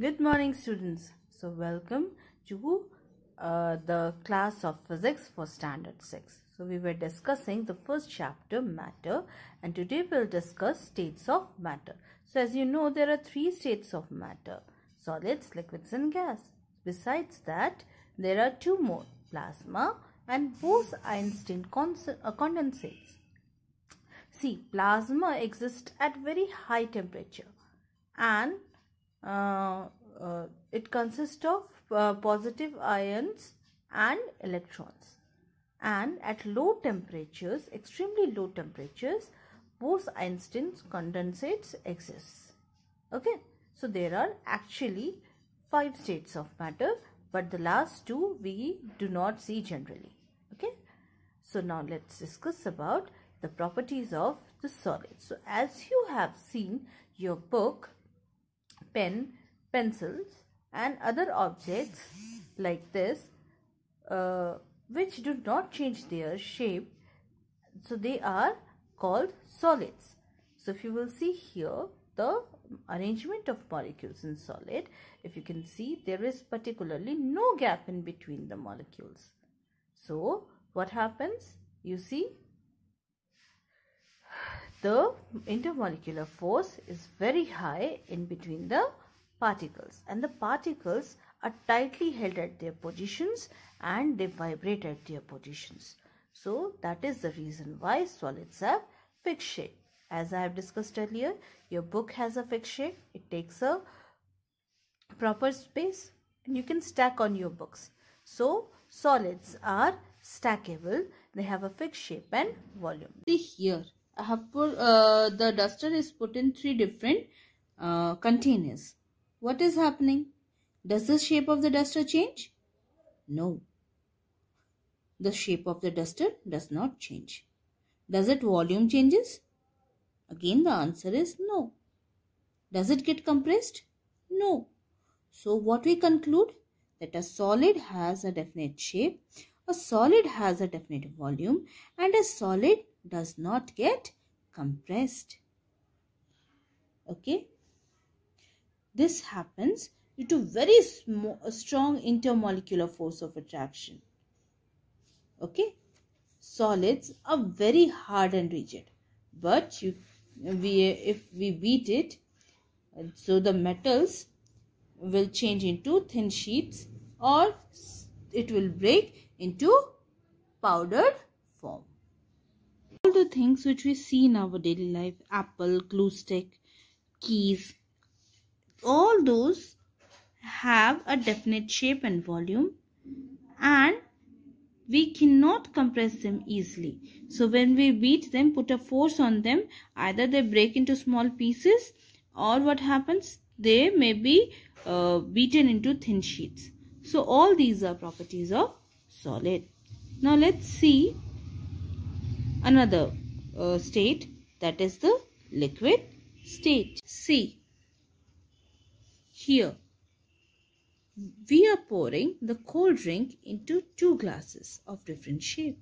Good morning, students. So, welcome to uh, the class of physics for standard 6. So, we were discussing the first chapter, matter, and today we'll discuss states of matter. So, as you know, there are three states of matter solids, liquids, and gas. Besides that, there are two more plasma and Bose Einstein uh, condensates. See, plasma exists at very high temperature and it consists of uh, positive ions and electrons. And at low temperatures extremely low temperatures Bose-Einstein condensates exists okay? So there are actually five states of matter but the last two we do not see generally. Okay? So now let's discuss about the properties of the solid. So as you have seen your book pen, pencils and other objects like this uh, which do not change their shape. So they are called solids. So if you will see here the arrangement of molecules in solid, if you can see there is particularly no gap in between the molecules. So what happens? You see the intermolecular force is very high in between the particles and the particles are tightly held at their positions and they vibrate at their positions. So that is the reason why solids have fixed shape. As I have discussed earlier, your book has a fixed shape. It takes a proper space and you can stack on your books. So solids are stackable. They have a fixed shape and volume. See here I have put uh, the duster is put in three different uh, containers. What is happening? Does the shape of the duster change? No. The shape of the duster does not change. Does it volume changes? Again the answer is no. Does it get compressed? No. So what we conclude? That a solid has a definite shape, a solid has a definite volume and a solid does not get compressed. Okay. This happens due to very strong intermolecular force of attraction. Okay. Solids are very hard and rigid. But you, we, if we beat it, so the metals will change into thin sheets or it will break into powdered form the things which we see in our daily life apple glue stick keys all those have a definite shape and volume and we cannot compress them easily. So when we beat them put a force on them either they break into small pieces or what happens they may be uh, beaten into thin sheets. So all these are properties of solid. Now let's see another uh, state that is the liquid state. See, here we are pouring the cold drink into two glasses of different shape.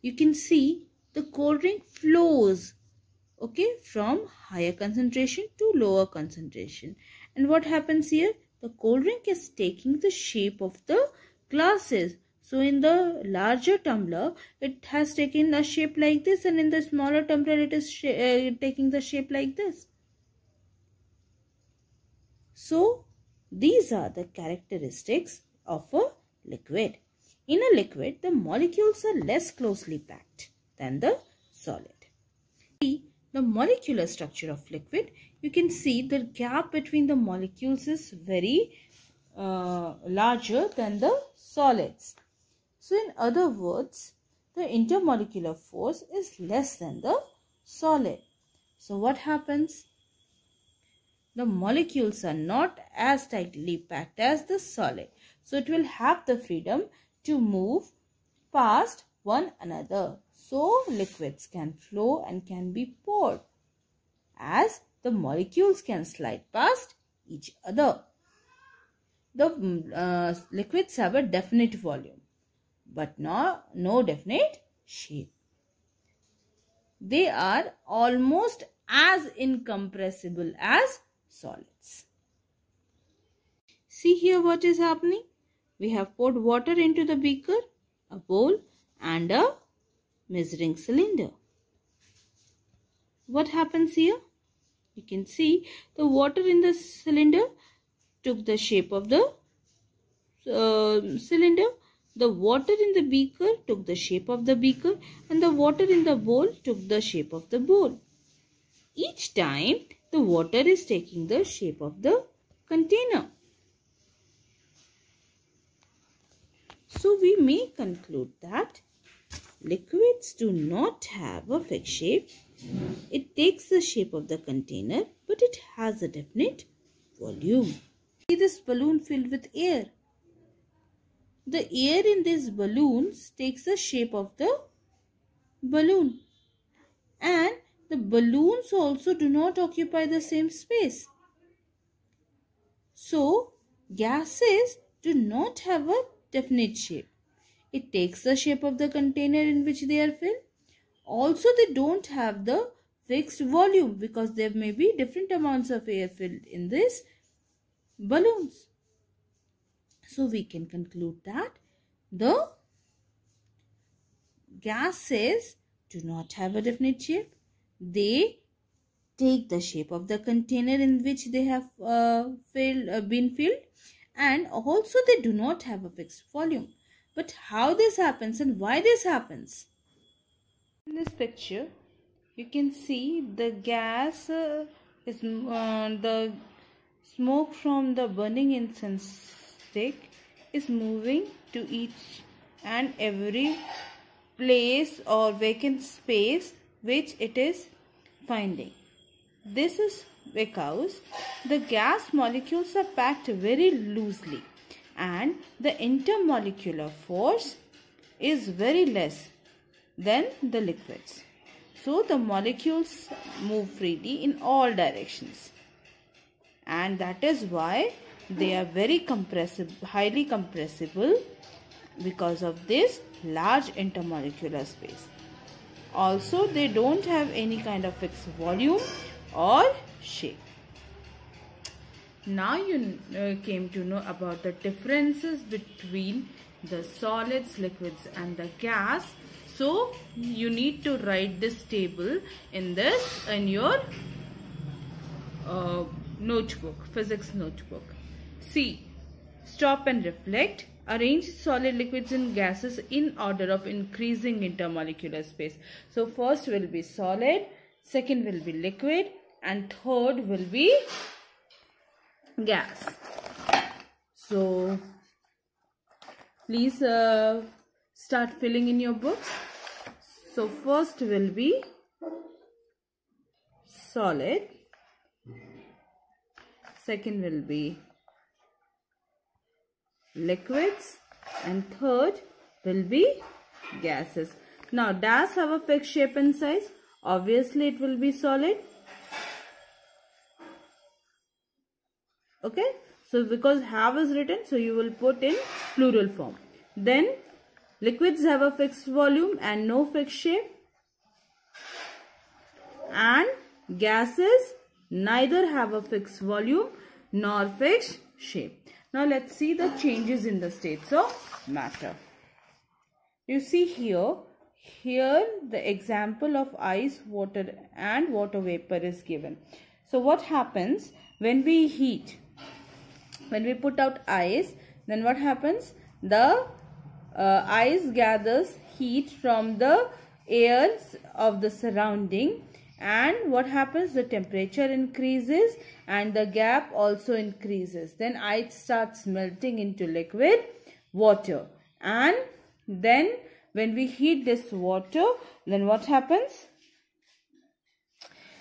You can see the cold drink flows okay from higher concentration to lower concentration and what happens here the cold drink is taking the shape of the glasses so in the larger tumbler, it has taken a shape like this and in the smaller tumbler, it is uh, taking the shape like this. So these are the characteristics of a liquid. In a liquid, the molecules are less closely packed than the solid. The molecular structure of liquid, you can see the gap between the molecules is very uh, larger than the solids. So in other words, the intermolecular force is less than the solid. So what happens? The molecules are not as tightly packed as the solid. So it will have the freedom to move past one another. So liquids can flow and can be poured as the molecules can slide past each other. The uh, liquids have a definite volume but no, no definite shape. They are almost as incompressible as solids. See here what is happening. We have poured water into the beaker, a bowl and a measuring cylinder. What happens here? You can see the water in the cylinder took the shape of the uh, cylinder. The water in the beaker took the shape of the beaker and the water in the bowl took the shape of the bowl. Each time the water is taking the shape of the container. So we may conclude that liquids do not have a fixed shape. It takes the shape of the container but it has a definite volume. See this balloon filled with air. The air in these balloons takes the shape of the balloon and the balloons also do not occupy the same space. So, gases do not have a definite shape. It takes the shape of the container in which they are filled. Also, they don't have the fixed volume because there may be different amounts of air filled in these balloons. So, we can conclude that the gases do not have a definite shape they take the shape of the container in which they have uh, filled, uh, been filled and also they do not have a fixed volume. But how this happens and why this happens? In this picture, you can see the gas uh, is uh, the smoke from the burning incense stick is moving to each and every place or vacant space which it is finding. This is because the gas molecules are packed very loosely and the intermolecular force is very less than the liquids. So the molecules move freely in all directions and that is why they are very compressible, highly compressible because of this large intermolecular space. Also, they don't have any kind of fixed volume or shape. Now you uh, came to know about the differences between the solids, liquids and the gas. So, you need to write this table in this in your uh, notebook, physics notebook. See, stop and reflect. Arrange solid liquids and gases in order of increasing intermolecular space. So first will be solid, second will be liquid and third will be gas. So please uh, start filling in your books. So first will be solid, second will be liquids and third will be gases. Now does have a fixed shape and size? Obviously it will be solid. Okay. So because have is written so you will put in plural form. Then liquids have a fixed volume and no fixed shape. And gases neither have a fixed volume nor fixed shape. Now let's see the changes in the states of matter. You see here, here the example of ice, water and water vapor is given. So what happens when we heat? When we put out ice, then what happens? The uh, ice gathers heat from the air of the surrounding and what happens? The temperature increases and the gap also increases. Then ice starts melting into liquid water. And then when we heat this water then what happens?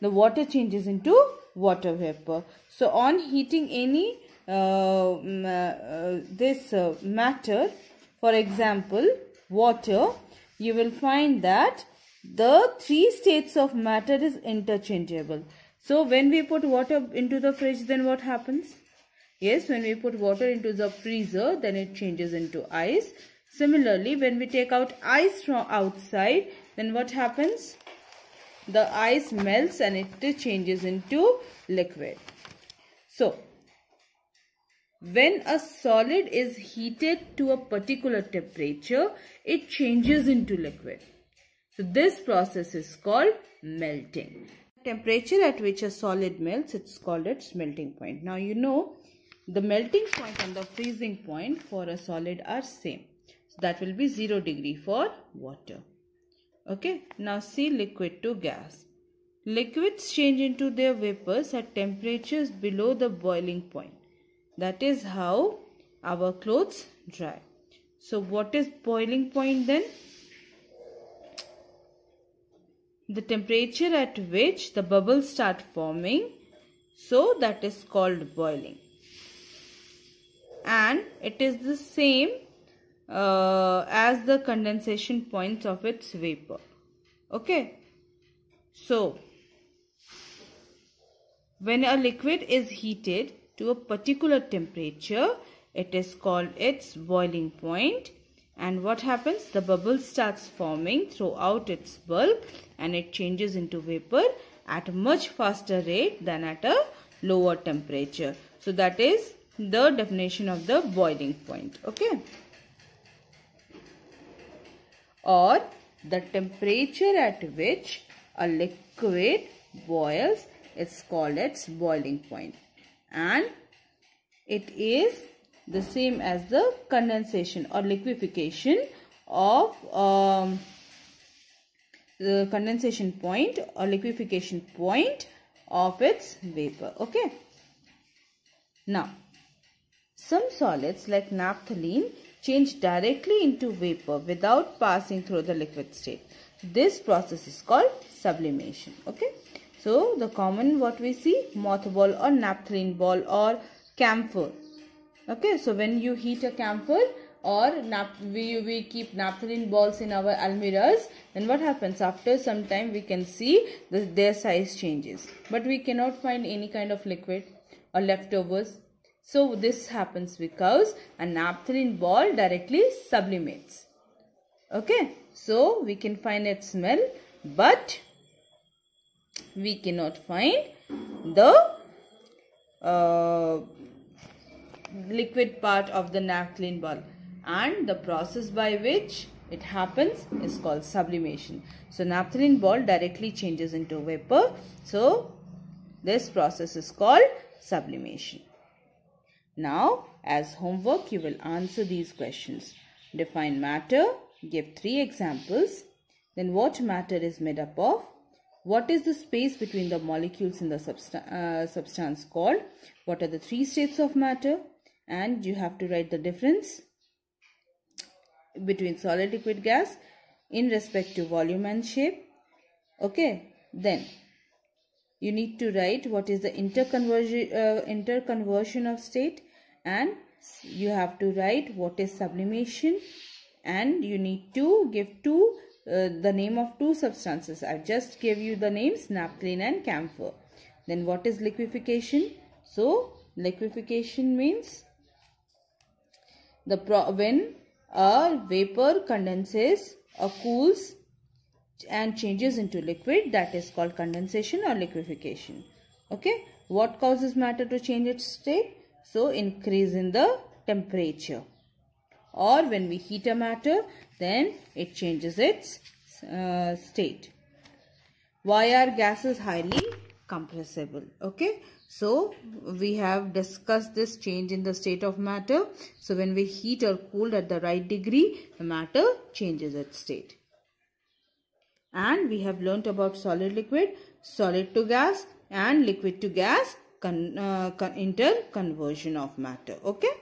The water changes into water vapor. So on heating any uh, uh, this uh, matter for example water you will find that the three states of matter is interchangeable. So when we put water into the fridge then what happens? Yes, when we put water into the freezer then it changes into ice. Similarly, when we take out ice from outside then what happens? The ice melts and it changes into liquid. So, when a solid is heated to a particular temperature, it changes into liquid. So this process is called melting. Temperature at which a solid melts, it's called its melting point. Now you know the melting point and the freezing point for a solid are same. So that will be 0 degree for water. Okay, now see liquid to gas. Liquids change into their vapors at temperatures below the boiling point. That is how our clothes dry. So what is boiling point then? The temperature at which the bubbles start forming. So that is called boiling. And it is the same uh, as the condensation points of its vapor. Okay. So, when a liquid is heated, to a particular temperature it is called its boiling point and what happens the bubble starts forming throughout its bulk and it changes into vapor at a much faster rate than at a lower temperature. So that is the definition of the boiling point okay? Or the temperature at which a liquid boils is called its boiling point. And it is the same as the condensation or liquefaction of um, the condensation point or liquefaction point of its vapor okay? Now some solids like naphthalene change directly into vapor without passing through the liquid state. This process is called sublimation okay? So the common what we see mothball or naphthalene ball or camphor. Okay, so when you heat a camphor or we, we keep naphthalene balls in our almirahs then what happens? After some time we can see that their size changes. But we cannot find any kind of liquid or leftovers. So this happens because a naphthalene ball directly sublimates. Okay? So we can find its smell but we cannot find the uh, liquid part of the naphthalene ball and the process by which it happens is called sublimation. So naphthalene ball directly changes into vapor. So this process is called sublimation. Now as homework you will answer these questions. Define matter, give three examples. Then what matter is made up of? What is the space between the molecules in the uh, substance called? What are the three states of matter? And you have to write the difference between solid, liquid, gas in respect to volume and shape. Okay, then you need to write what is the interconversion, uh, interconversion of state and you have to write what is sublimation and you need to give two uh, the name of two substances. I just gave you the names naphthalene and camphor. Then what is liquefaction? So liquefaction means the when a vapor condenses or cools and changes into liquid that is called condensation or liquefaction. Okay. What causes matter to change its state? So increase in the temperature or when we heat a matter then it changes its uh, state. Why are gases highly compressible? Okay. So, we have discussed this change in the state of matter. So, when we heat or cool at the right degree, the matter changes its state. And we have learnt about solid liquid, solid to gas and liquid to gas con, uh, con interconversion of matter. Okay.